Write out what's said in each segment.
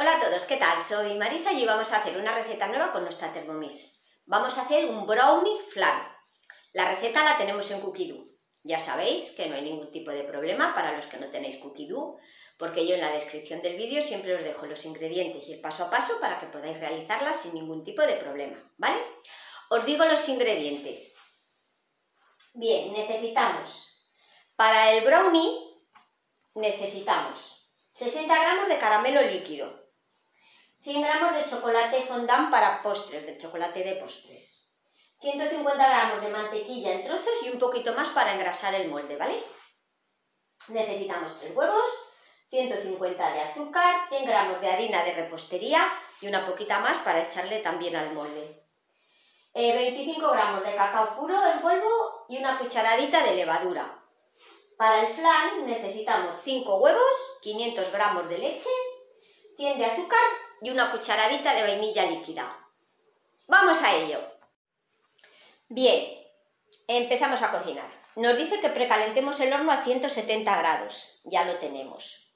Hola a todos, ¿qué tal? Soy Marisa y vamos a hacer una receta nueva con nuestra Thermomix. Vamos a hacer un brownie flan. La receta la tenemos en Cookie Dough. Ya sabéis que no hay ningún tipo de problema para los que no tenéis Cookie Dough, porque yo en la descripción del vídeo siempre os dejo los ingredientes y el paso a paso para que podáis realizarla sin ningún tipo de problema, ¿vale? Os digo los ingredientes. Bien, necesitamos para el brownie necesitamos 60 gramos de caramelo líquido, 100 gramos de chocolate fondant para postres, de chocolate de postres. 150 gramos de mantequilla en trozos y un poquito más para engrasar el molde, ¿vale? Necesitamos 3 huevos, 150 de azúcar, 100 gramos de harina de repostería y una poquita más para echarle también al molde. 25 eh, gramos de cacao puro en polvo y una cucharadita de levadura. Para el flan necesitamos 5 huevos, 500 gramos de leche, 100 de azúcar y una cucharadita de vainilla líquida. ¡Vamos a ello! Bien, empezamos a cocinar. Nos dice que precalentemos el horno a 170 grados, ya lo tenemos.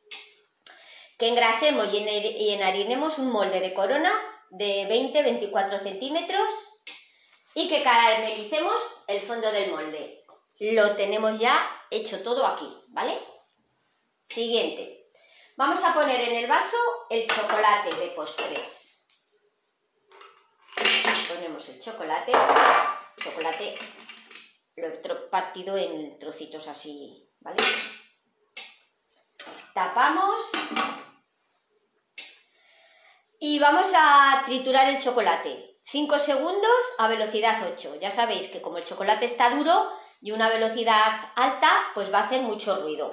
Que engrasemos y enharinemos un molde de corona de 20-24 centímetros y que caramelicemos el fondo del molde. Lo tenemos ya hecho todo aquí, ¿vale? Siguiente. Vamos a poner en el vaso el chocolate de postres. Ponemos el chocolate, chocolate lo he partido en trocitos así, ¿vale? Tapamos y vamos a triturar el chocolate. 5 segundos a velocidad 8. Ya sabéis que como el chocolate está duro y una velocidad alta, pues va a hacer mucho ruido.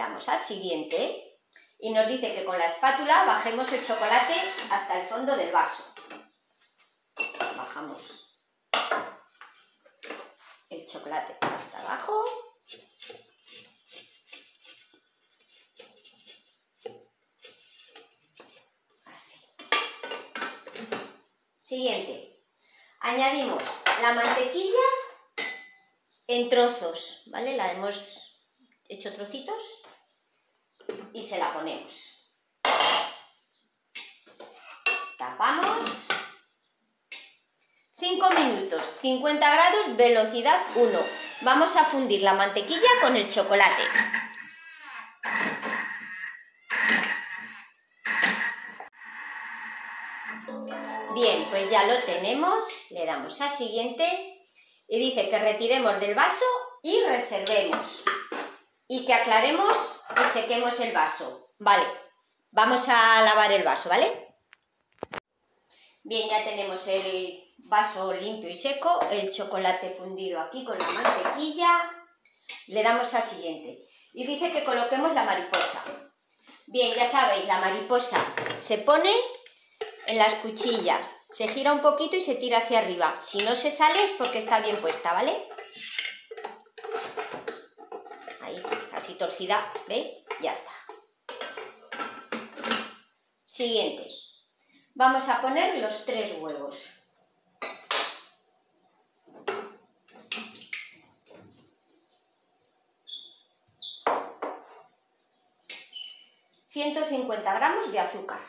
Al siguiente y nos dice que con la espátula bajemos el chocolate hasta el fondo del vaso. Bajamos el chocolate hasta abajo. Así. Siguiente. Añadimos la mantequilla en trozos, ¿vale? La hemos hecho trocitos y se la ponemos. Tapamos. 5 minutos, 50 grados, velocidad 1. Vamos a fundir la mantequilla con el chocolate. Bien, pues ya lo tenemos, le damos a siguiente y dice que retiremos del vaso y reservemos y que aclaremos sequemos el vaso. Vale, vamos a lavar el vaso, ¿vale? Bien, ya tenemos el vaso limpio y seco, el chocolate fundido aquí con la mantequilla. Le damos a siguiente. Y dice que coloquemos la mariposa. Bien, ya sabéis, la mariposa se pone en las cuchillas, se gira un poquito y se tira hacia arriba. Si no se sale es porque está bien puesta, ¿vale? Así torcida, ¿veis? Ya está. Siguiente. Vamos a poner los tres huevos. ...150 gramos de azúcar.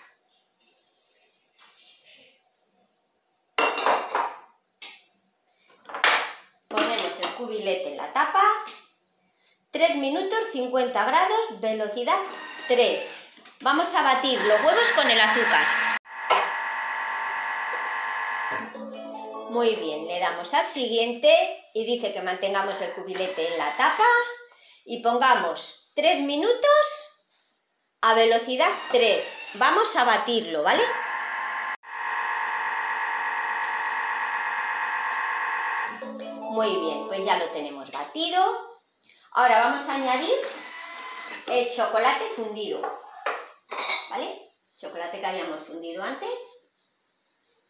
Ponemos el cubilete en la tapa 3 minutos 50 grados, velocidad 3. Vamos a batir los huevos con el azúcar. Muy bien, le damos a siguiente y dice que mantengamos el cubilete en la tapa y pongamos 3 minutos a velocidad 3. Vamos a batirlo, ¿vale? Muy bien, pues ya lo tenemos batido. Ahora vamos a añadir el chocolate fundido, ¿vale? Chocolate que habíamos fundido antes,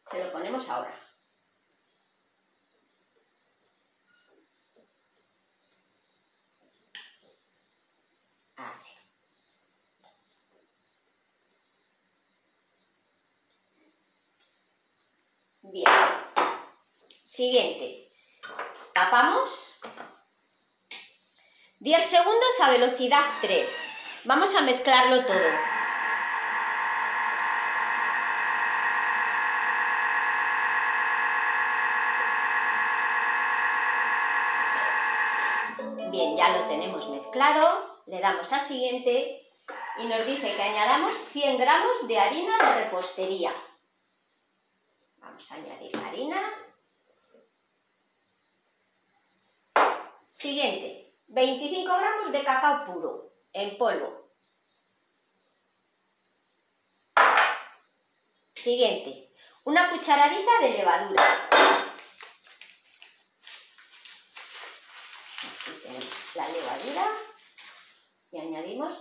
se lo ponemos ahora. Así. Bien. Siguiente. Tapamos. 10 segundos a velocidad 3. Vamos a mezclarlo todo. Bien, ya lo tenemos mezclado. Le damos a siguiente y nos dice que añadamos 100 gramos de harina de repostería. Vamos a añadir harina. Siguiente, 25 gramos de cacao puro en polvo. Siguiente, una cucharadita de levadura. Aquí tenemos la levadura y añadimos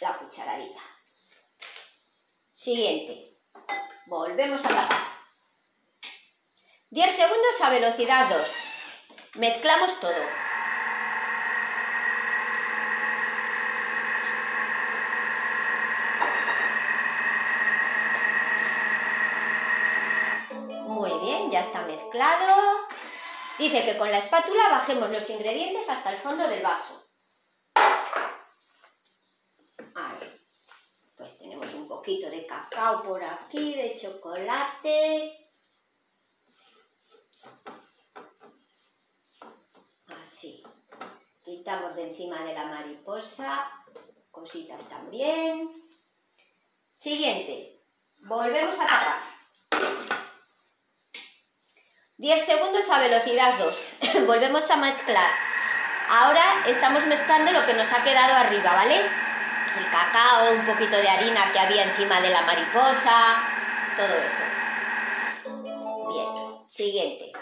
la cucharadita. Siguiente, volvemos a tapar. 10 segundos a velocidad 2. Mezclamos todo. Ya está mezclado. Dice que con la espátula bajemos los ingredientes hasta el fondo del vaso. Pues tenemos un poquito de cacao por aquí, de chocolate. Así. Quitamos de encima de la mariposa. Cositas también. Siguiente. Volvemos a tapar. 10 segundos a velocidad 2. Volvemos a mezclar. Ahora estamos mezclando lo que nos ha quedado arriba, ¿vale? El cacao, un poquito de harina que había encima de la mariposa, todo eso. Bien, siguiente.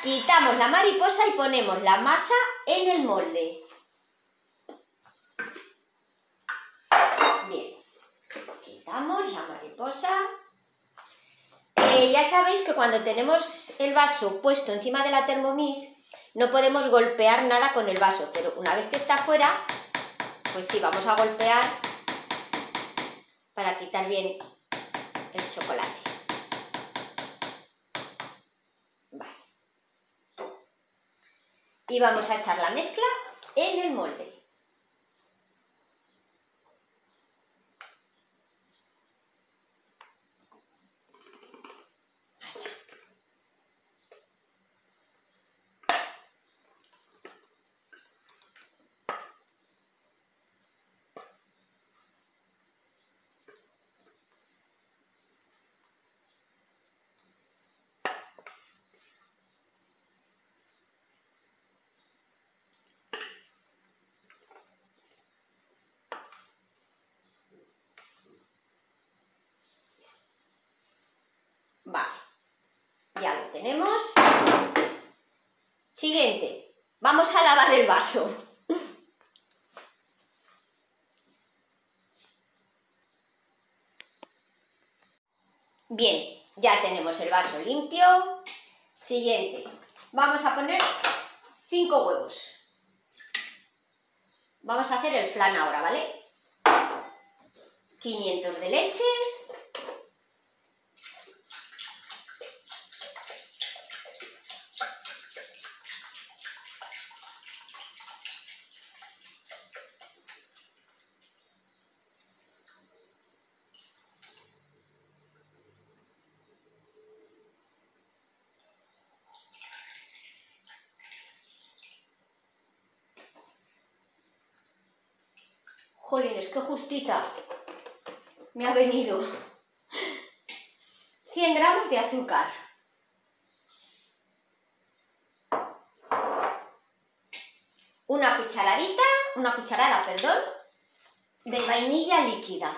Quitamos la mariposa y ponemos la masa en el molde. Bien, quitamos la mariposa ya sabéis que cuando tenemos el vaso puesto encima de la Thermomix no podemos golpear nada con el vaso, pero una vez que está fuera, pues sí, vamos a golpear para quitar bien el chocolate. Vale. Y vamos a echar la mezcla en el molde. Ya lo tenemos. Siguiente. Vamos a lavar el vaso. Bien, ya tenemos el vaso limpio. Siguiente. Vamos a poner 5 huevos. Vamos a hacer el flan ahora, ¿vale? 500 de leche, Jolines, qué justita me ha venido. 100 gramos de azúcar. Una cucharadita, una cucharada, perdón, de vainilla líquida.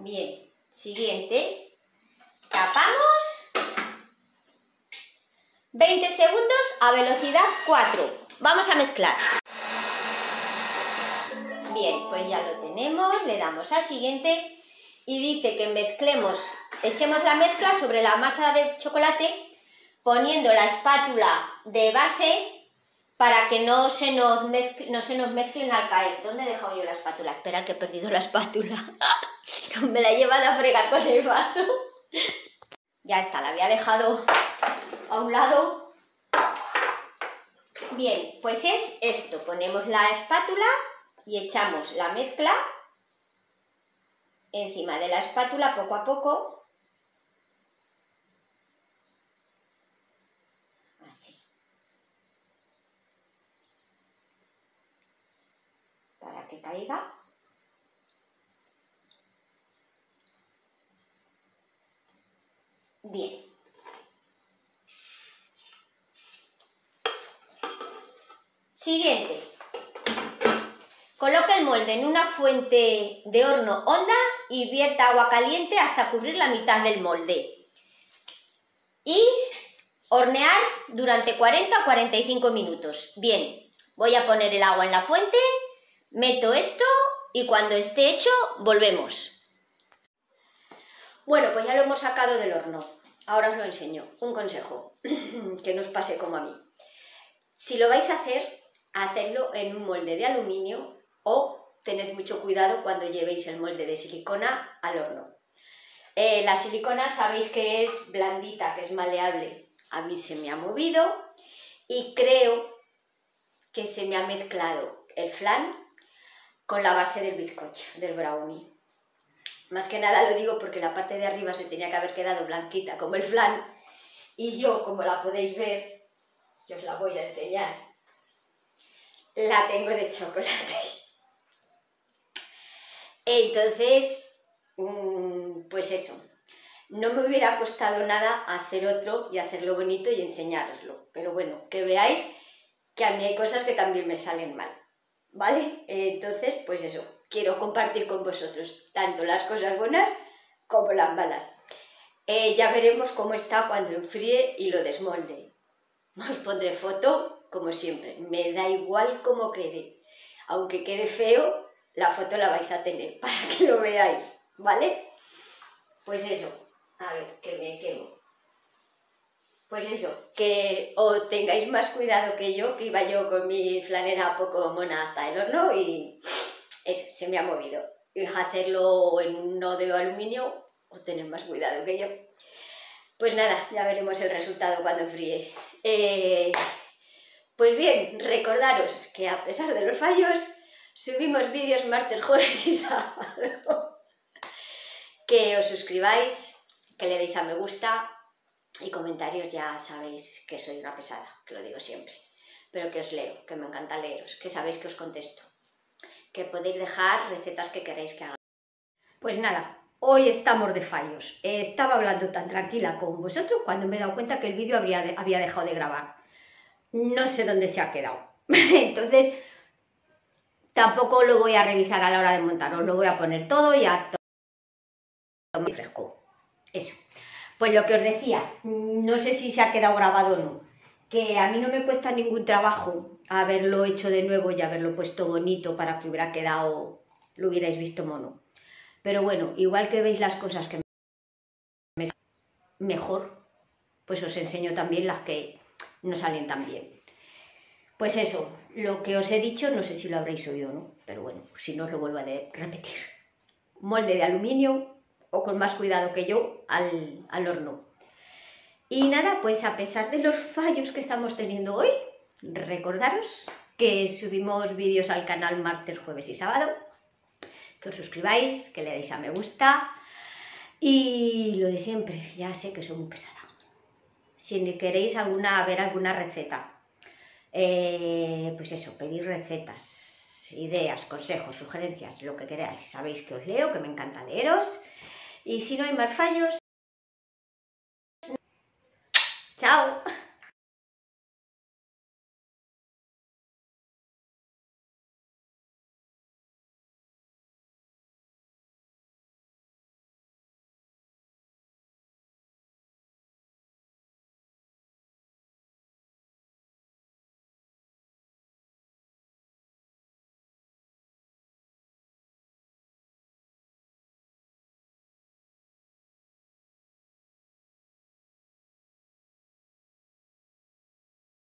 Bien, siguiente. Tapamos 20 segundos a velocidad 4. Vamos a mezclar. Bien, pues ya lo tenemos, le damos a siguiente y dice que mezclemos, echemos la mezcla sobre la masa de chocolate poniendo la espátula de base para que no se, nos no se nos mezclen al caer. ¿Dónde he dejado yo la espátula? Esperar que he perdido la espátula. Me la he llevado a fregar con el vaso. Ya está, la había dejado a un lado. Bien, pues es esto. Ponemos la espátula y echamos la mezcla encima de la espátula poco a poco. Así. Para que caiga. Bien. Siguiente. Coloca el molde en una fuente de horno honda y vierta agua caliente hasta cubrir la mitad del molde. Y hornear durante 40 o 45 minutos. Bien, voy a poner el agua en la fuente, meto esto y cuando esté hecho volvemos. Bueno, pues ya lo hemos sacado del horno. Ahora os lo enseño. Un consejo, que no os pase como a mí. Si lo vais a hacer, hacedlo en un molde de aluminio o tened mucho cuidado cuando llevéis el molde de silicona al horno. Eh, la silicona sabéis que es blandita, que es maleable. A mí se me ha movido y creo que se me ha mezclado el flan con la base del bizcocho, del brownie. Más que nada lo digo porque la parte de arriba se tenía que haber quedado blanquita como el flan y yo, como la podéis ver, os la voy a enseñar, la tengo de chocolate. Entonces, mm, pues eso, no me hubiera costado nada hacer otro y hacerlo bonito y enseñároslo. Pero bueno, que veáis que a mí hay cosas que también me salen mal, ¿vale? Entonces, pues eso, quiero compartir con vosotros tanto las cosas buenas como las malas. Eh, ya veremos cómo está cuando enfríe y lo desmolde. Os pondré foto como siempre, me da igual cómo quede. Aunque quede feo, la foto la vais a tener para que lo veáis, ¿vale? Pues eso, a ver, que me quemo. Pues eso, que o tengáis más cuidado que yo, que iba yo con mi flanera poco mona hasta el horno y se me ha movido. Hacerlo en un no de aluminio o tener más cuidado que yo. Pues nada, ya veremos el resultado cuando fríe. Eh, pues bien, recordaros que a pesar de los fallos, Subimos vídeos martes, jueves y sábado. que os suscribáis, que le deis a me gusta y comentarios ya sabéis que soy una pesada, que lo digo siempre. Pero que os leo, que me encanta leeros, que sabéis que os contesto. Que podéis dejar recetas que queréis que haga. Pues nada, hoy estamos de fallos. Estaba hablando tan tranquila con vosotros cuando me he dado cuenta que el vídeo había dejado de grabar. No sé dónde se ha quedado. Entonces, Tampoco lo voy a revisar a la hora de montar, os lo voy a poner todo y a todo fresco. Eso. Pues lo que os decía, no sé si se ha quedado grabado o no, que a mí no me cuesta ningún trabajo haberlo hecho de nuevo y haberlo puesto bonito para que hubiera quedado, lo hubierais visto mono. Pero bueno, igual que veis las cosas que me mejor, pues os enseño también las que no salen tan bien. Pues eso, lo que os he dicho, no sé si lo habréis oído no, pero bueno, si no os lo vuelvo a repetir. Molde de aluminio o con más cuidado que yo al, al horno. Y nada, pues a pesar de los fallos que estamos teniendo hoy, recordaros que subimos vídeos al canal martes, jueves y sábado, que os suscribáis, que le deis a me gusta y lo de siempre, ya sé que soy muy pesada. Si queréis alguna, ver alguna receta eh, pues eso, pedir recetas, ideas, consejos, sugerencias, lo que queráis. Sabéis que os leo, que me encanta leeros. Y si no hay más fallos... ¡Chao!